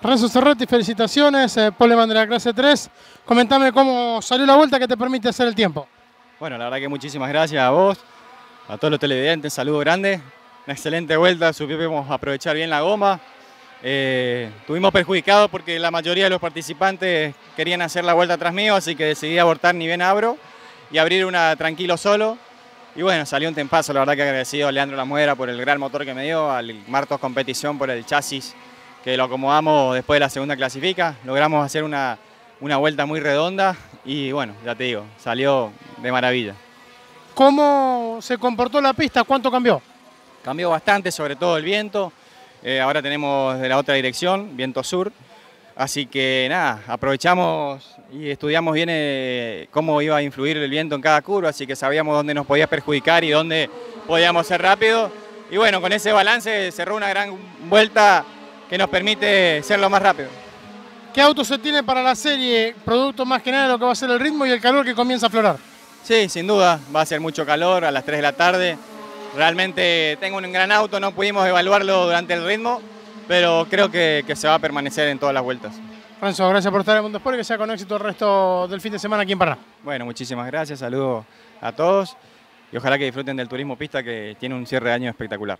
Renzo Cerretti, felicitaciones, eh, Poleman de la clase 3. Comentame cómo salió la vuelta que te permite hacer el tiempo. Bueno, la verdad que muchísimas gracias a vos, a todos los televidentes, saludo grande. Una excelente vuelta, supimos aprovechar bien la goma. Eh, tuvimos perjudicados porque la mayoría de los participantes querían hacer la vuelta atrás mío, así que decidí abortar ni bien abro y abrir una tranquilo solo. Y bueno, salió un tempazo, la verdad que agradecido a Leandro Lamuera por el gran motor que me dio, al Martos Competición por el chasis que lo acomodamos después de la segunda clasifica. Logramos hacer una, una vuelta muy redonda y bueno, ya te digo, salió de maravilla. ¿Cómo se comportó la pista? ¿Cuánto cambió? Cambió bastante, sobre todo el viento. Eh, ahora tenemos de la otra dirección, viento sur. Así que nada, aprovechamos y estudiamos bien eh, cómo iba a influir el viento en cada curva, así que sabíamos dónde nos podía perjudicar y dónde podíamos ser rápido. Y bueno, con ese balance cerró una gran vuelta que nos permite ser lo más rápido. ¿Qué auto se tiene para la serie? Producto más que nada de lo que va a ser el ritmo y el calor que comienza a aflorar. Sí, sin duda, va a ser mucho calor a las 3 de la tarde. Realmente tengo un gran auto, no pudimos evaluarlo durante el ritmo, pero creo que, que se va a permanecer en todas las vueltas. Renzo, gracias por estar en Mundo Sport y que sea con éxito el resto del fin de semana aquí en Paraná. Bueno, muchísimas gracias, saludos a todos y ojalá que disfruten del turismo pista que tiene un cierre de año espectacular.